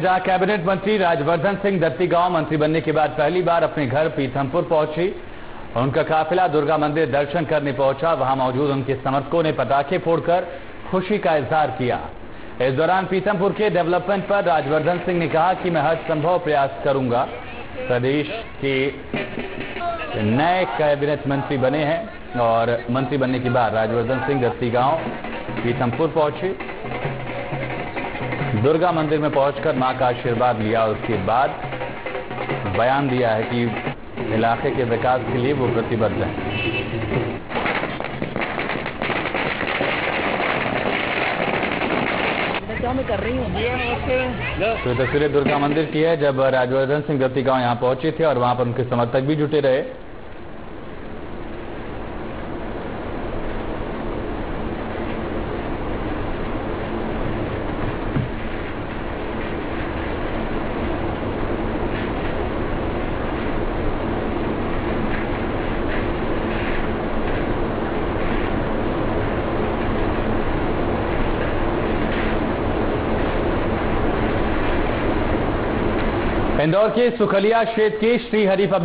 जहाँ कैबिनेट मंत्री राजवर्धन सिंह दत्ती गाँव मंत्री बनने के बाद पहली बार अपने घर पीथमपुर पहुँची उनका काफिला दुर्गा मंदिर दर्शन करने पहुँचा। वहाँ मौजूद उनके समर्थकों ने पटाखे फोड़कर खुशी का इजहार किया। इस दौरान पीथमपुर के डेवलपमेंट पर राजवर्धन सिंह ने कहा कि मैं हर संभव प्रयास करूँगा। प्रदेश के नए कैबिनेट मंत्री बने हैं और मंत्री बनने के बाद राजवर्धन सिंह दत्ती गाँव पीथमपुर पहुँचे। दुर्गा मंदिर में पहुंचकर माँ का आशीर्वाद लिया और उसके बाद बयान दिया है कि इलाके के विकास के लिए वो प्रतिबद्ध हैं। कर रही हूँ? तो तस्वीरें दुर्गा मंदिर की है जब राजवर्धन सिंह दत्ती गाँव यहाँ पहुँचे थे और वहाँ पर उनके समर्थक भी जुटे रहे। इंदौर के सुखलिया क्षेत्र के श्रीहरि पब्लिक